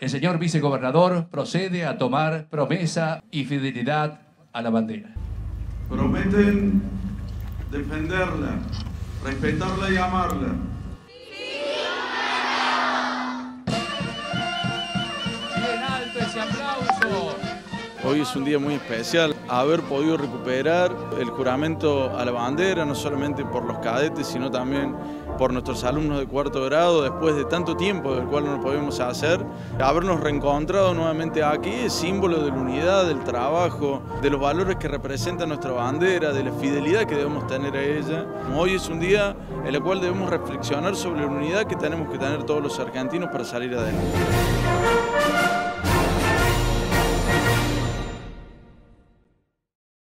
El señor vicegobernador procede a tomar promesa y fidelidad a la bandera. Prometen defenderla, respetarla y amarla. Bien alto ese aplauso. Hoy es un día muy especial, haber podido recuperar el juramento a la bandera, no solamente por los cadetes, sino también por nuestros alumnos de cuarto grado, después de tanto tiempo del cual no lo podemos hacer. Habernos reencontrado nuevamente aquí es símbolo de la unidad, del trabajo, de los valores que representa nuestra bandera, de la fidelidad que debemos tener a ella. Hoy es un día en el cual debemos reflexionar sobre la unidad que tenemos que tener todos los argentinos para salir adelante.